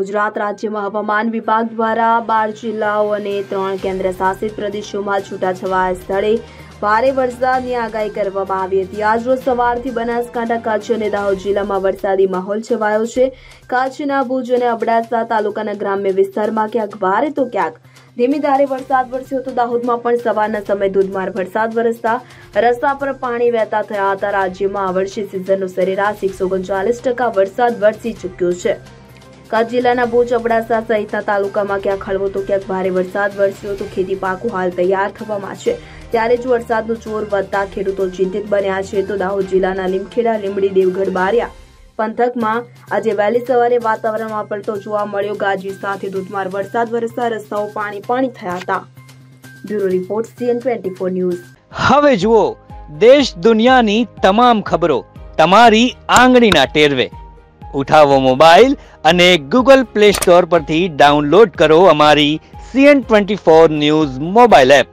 ગુજરાત રાજ્યમાં હવામાન વિભાગ દ્વારા બાર જિલ્લાઓ અને ત્રણ કેન્દ્ર શાસિત પ્રદેશોમાં છૂટાછવાયા સ્થળે ભારે વરસાદની આગાહી કરવામાં આવી હતી. આજરોજ સવારથી બનાસકાંઠા કચ્છ અને દાહોદ જિલ્લામાં વરસાદી માહોલ છવાયો છે. કચ્છના ભુજ અને અબડાસા તાલુકાના ગ્રામ્ય વિસ્તારમાં ક્યાંક ભારે તો ક્યાંક ધીમી ધારે વરસાદ વરસ્યો તો દાહોદમાં પણ સવારના સમયે ધોધમાર વરસાદ વરસતા રસ્તા પર પાણી વહેતા થયા હતા. રાજ્યમાં આ વર્ષે સિઝનનો સરેરાશ એકસો ઓગણચાલીસ ટકા વરસાદ વરસી ચૂક્યો છે. કચ્છ જિલ્લાના ભુજ અબડાસા સહિતના તાલુકામાં ક્યાંક હળવો તો ક્યાંક ભારે વરસાદ, વરસ્યો તો ખેતી પાકો હાલ તૈયાર થવામાં છે. ત્યારે જ વરસાદનું જોર વધતા ખેડૂતો ચિંતિત બન્યા છે તો દાહોદ જિલ્લાના લીમખેડા લીમડી દેવગઢ, બારિયા પંથકમાં આજે વહેલી સવારે વાતાવરણમાં પલટો જોવા મળ્યો. ગાજવી સાથે ધોધમાર વરસાદ, વરસતા રસ્તાઓ પાણી પાણી થયા હતા. Bureau report CN twenty four news. હવે જુઓ, દેશ દુનિયાની તમામ ખબરો તમારી આંગળીના ટેરવે. ઉઠાવો મોબાઈલ અને ગૂગલ પ્લે સ્ટોર પરથી ડાઉનલોડ કરો અમારી CN twenty four news mobile app.